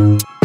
you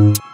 you